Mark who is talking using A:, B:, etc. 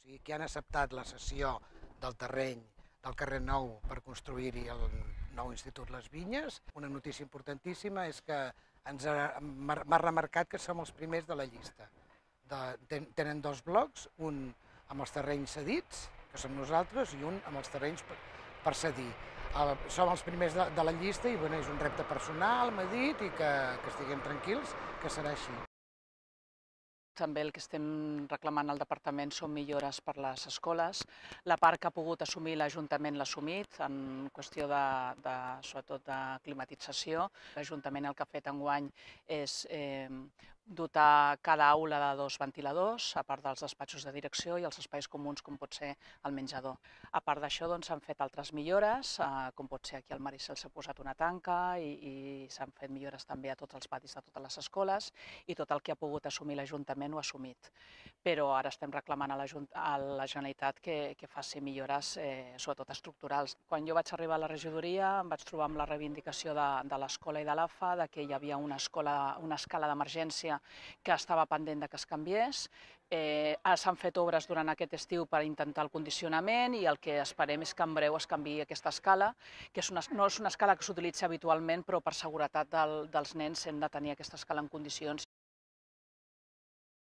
A: sigui, que han acceptat la cessió del terreny del carrer Nou per construir-hi el nou Institut Les Vinyes. Una notícia importantíssima és que ens m'ha remarcat que som els primers de la llista. De, ten, tenen dos blocs, un amb els terrenys cedits, que som nosaltres, i un amb els terrenys per, per cedir. El, som els primers de, de la llista i bueno, és un repte personal, m'ha dit, i que, que estiguem tranquils, que serà així.
B: També el que estem reclamant al departament són millores per les escoles. La part que ha pogut assumir l'Ajuntament l'ha assumit en qüestió de, de, sobretot de climatització. L'Ajuntament el que ha fet enguany és eh, dotar cada aula de dos ventiladors, a part dels despatxos de direcció i els espais comuns, com pot ser el menjador. A part d'això, doncs, s'han fet altres millores, eh, com pot ser aquí al Maricel s'ha posat una tanca i, i s'han fet millores també a tots els patis de totes les escoles i tot el que ha pogut assumir l'Ajuntament ho ha assumit. Però ara estem reclamant a la, a la Generalitat que, que faci millores, eh, sobretot estructurals. Quan jo vaig arribar a la regidoria em vaig trobar amb la reivindicació de, de l'escola i de l'AFA, de que hi havia una, escola, una escala d'emergència que estava pendent de que es canviés. Eh, S'han fet obres durant aquest estiu per intentar el condicionament i el que esperem és que en breu es canvi aquesta escala, que és una, no és una escala que s'utilitza habitualment, però per seguretat del, dels nens hem de tenir aquesta escala en condicions